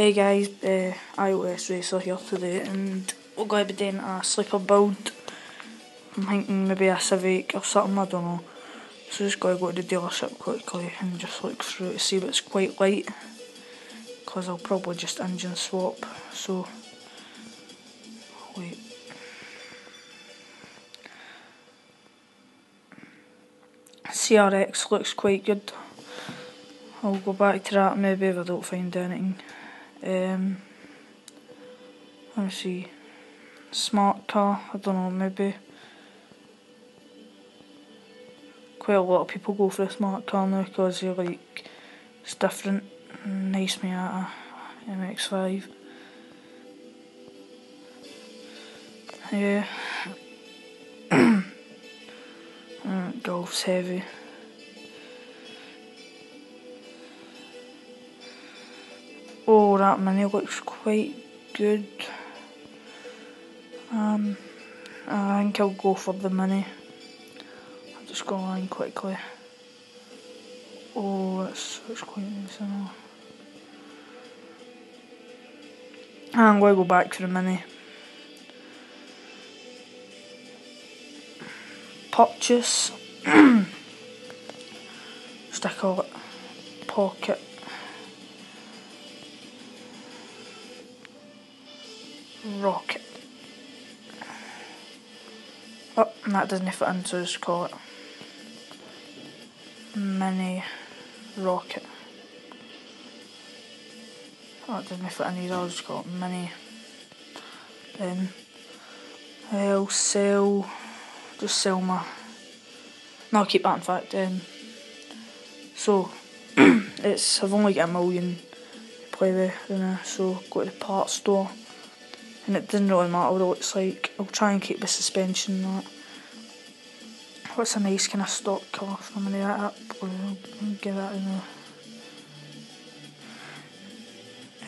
Hey guys, uh, iOS Racer here today and we're going to be doing a sleeper build. I'm thinking maybe a Civic or something, I don't know. So just going to go to the dealership quickly and just look through to see what's quite light. Because I'll probably just engine swap, so... Wait. CRX looks quite good. I'll go back to that maybe if I don't find anything. Um, let me see. Smart car, I don't know, maybe. Quite a lot of people go for a smart car now because they're like, it's different. Nice Miata, MX5. Yeah. Golf's heavy. That mini looks quite good. Um, I think I'll go for the mini. I'll just go on quickly. Oh, that's, that's quite nice. I'm going to go back to the mini. Purchase. Stick it. Pocket. Oh, that doesn't fit in, so just call it mini rocket. Oh, it doesn't fit in either, I'll just call it mini. Then I'll sell, just sell my, no, I'll keep that in fact. Um, so, it's, I've only got a million to play with, you know, so go to the parts store and it didn't really matter what it looks like. I'll try and keep the suspension that. What's a nice kind of stock car from the app? We'll give that in there.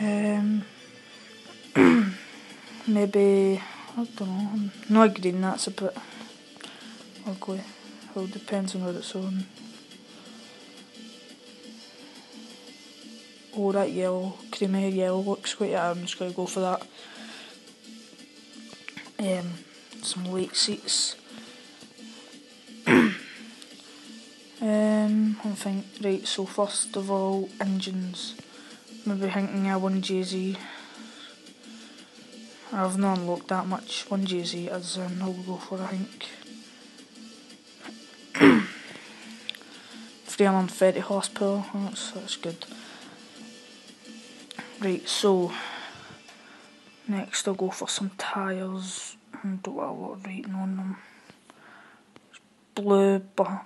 Um, maybe, I don't know, not green, that's a bit ugly. Well, depends on what it's on. Oh, that yellow, creamy yellow looks yeah, I'm just to go for that um, some late seats. um, I think, right, so first of all, engines. Maybe thinking a 1JZ. I've not unlocked that much 1JZ as in I'll go for, I think. 330 horsepower, that's, that's good. Right, so Next I'll go for some tyres and do a lot of rating on them. Blue, but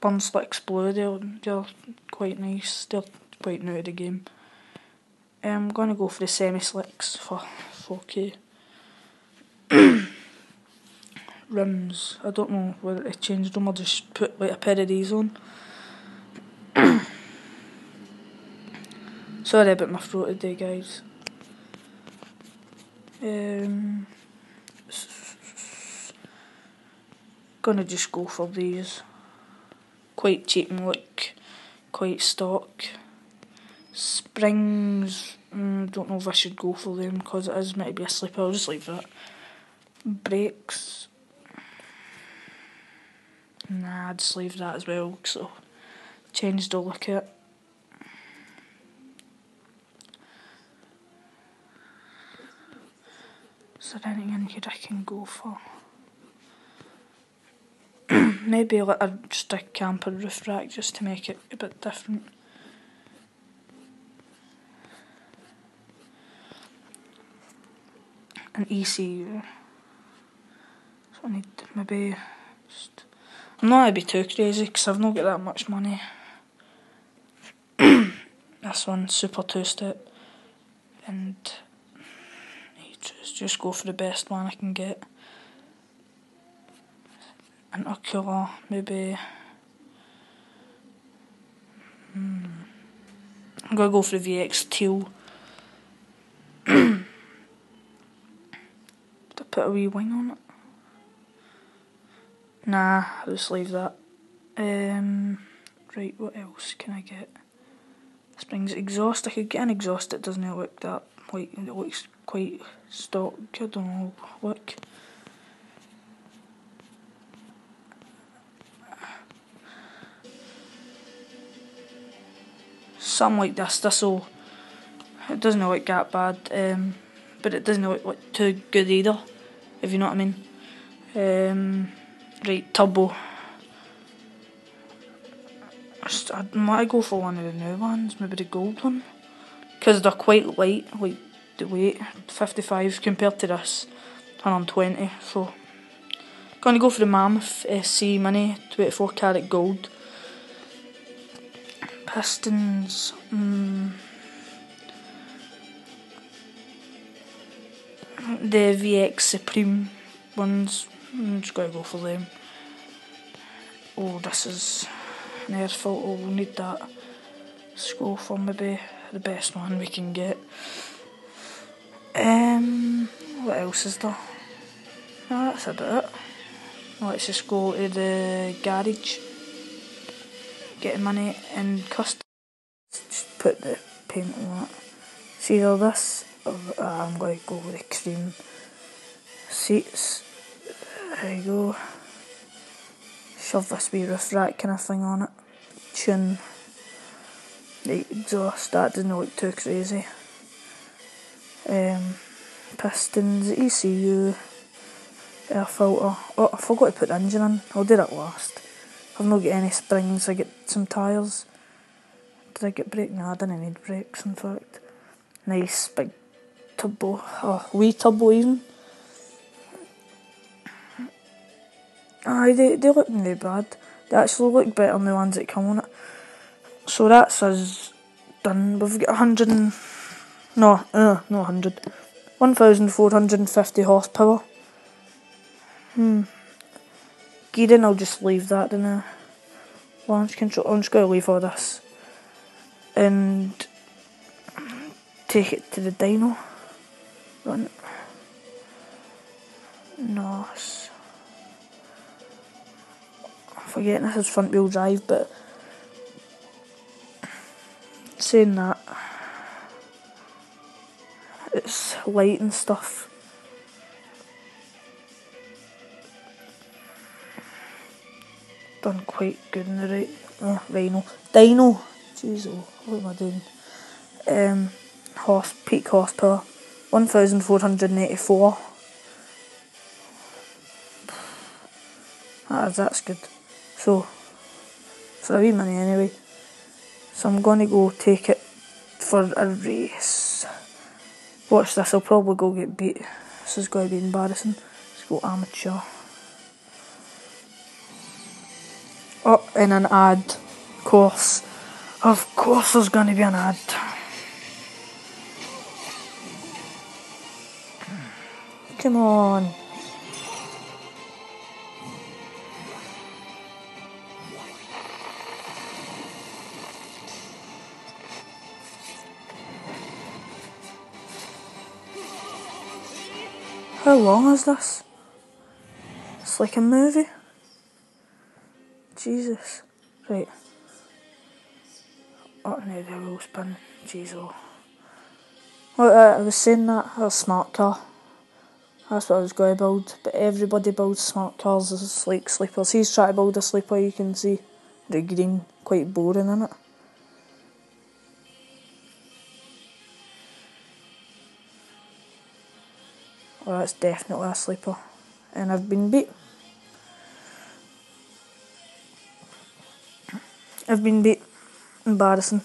Burn Slicks Blue, they're, they're quite nice, they're quite new to the game. Um, I'm going to go for the semi-slicks for 4k. Rims, I don't know whether they changed them or just put like a pair of these on. Sorry about my throat today guys. Um, gonna just go for these. Quite cheap and look quite stock. Springs, mm, don't know if I should go for them because it is meant to be a sleeper. I'll just leave that. Brakes. Nah, I'd just leave that as well. So, change the look at Is there anything in here I can go for? Maybe like a, just a camper roof rack just to make it a bit different. An ECU. So I need maybe just... I'm not going to be too crazy because I've not got that much money. this one, super two-step. And just, just go for the best one I can get. Intercooler, maybe. Hmm. I'm gonna go for the VX teal. Put a wee wing on it? Nah, I'll just leave that. Um, right, what else can I get? Springs exhaust. I could get an exhaust that doesn't look that like it looks quite stock. I don't know. Look. Something like this. This'll. It doesn't look that bad, um, but it doesn't look like too good either. If you know what I mean. Um, right, turbo. I might go for one of the new ones, maybe the gold one, because they're quite light, like the weight, 55 compared to this 120. So, gonna go for the Mammoth SC Mini 24 karat gold. Pistons. Um, the VX Supreme ones. I'm just gonna go for them. Oh, this is an air filter. We'll need that. Let's go for maybe the best one we can get. Um, what else is there? No, that's about it. Let's just go to the garage, get money and custom. Just put the paint on that. See all this? Uh, I'm going to go with the cream seats. There you go. Shove this wee roof rack kind of thing on it. Tune exhaust. That doesn't look too crazy um, pistons, ECU, air filter. Oh, I forgot to put the engine in. I'll do that last. I've not got any springs. I get some tyres. Did I get brake? No, I didn't need brakes. In fact, nice big turbo. Oh, wee turbo even. Aye, they they look really bad. They actually look better than the ones that come on it. So that's us done. We've got a hundred and no, uh, no 100. 1,450 horsepower. Hmm. Gearing, I'll just leave that in a launch control. I'm just going to leave all this. And take it to the dyno. Run. Nice. I'm forgetting this is front wheel drive, but saying that it's light and stuff. Done quite good in the right oh, Rhino. Dyno. Jeez, oh, what am I doing? Um, horse peak horsepower, one thousand four hundred and eighty-four. That is, that's good. So, for a wee money anyway. So I'm gonna go take it for a race. Watch this, I'll probably go get beat. This is to be embarrassing. Let's go amateur. Oh, and an ad. Of course. Of course there's to be an ad. Come on. How long is this? It's like a movie. Jesus. Right. Oh, no, the wheel spin. Jeez, oh. Well, uh, I was saying that, a smart car. That's what I was going to build. But everybody builds smart cars as like sleepers. He's trying to build a sleeper, you can see the green, quite boring in it. That's definitely a sleeper. And I've been beat. I've been beat. Embarrassing.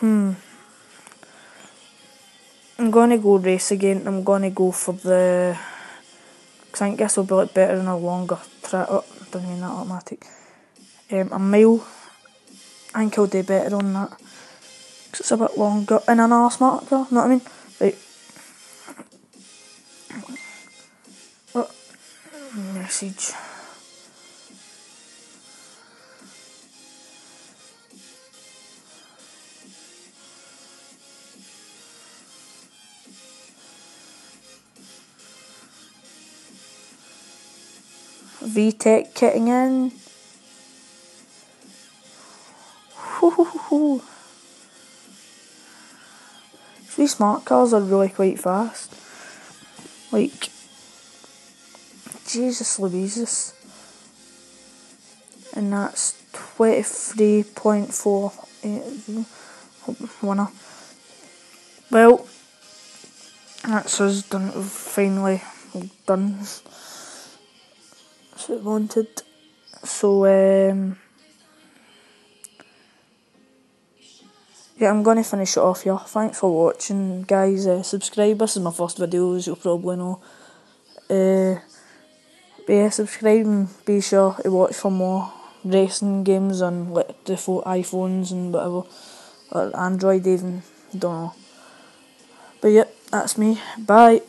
Hmm. I'm gonna go race again. I'm gonna go for the. Cause I think this will be like better than a longer track. Oh, don't mean that automatic. Um, a mile. I think I'll do better on that. Cause it's a bit longer. And an smart car, you know what I mean? Message. VTEC kitting in. These smart cars are really quite fast. Like, Jesus Louises. And that's 23.4 winner. Well, that's us done. Finally done what we wanted. So, um, yeah, I'm going to finish it off here. Thanks for watching, guys. Uh, subscribe. This is my first video, as you'll probably know. Uh, but yeah, subscribe and be sure to watch for more racing games on like the iPhones and whatever, or Android even. Don't know. But yeah, that's me. Bye.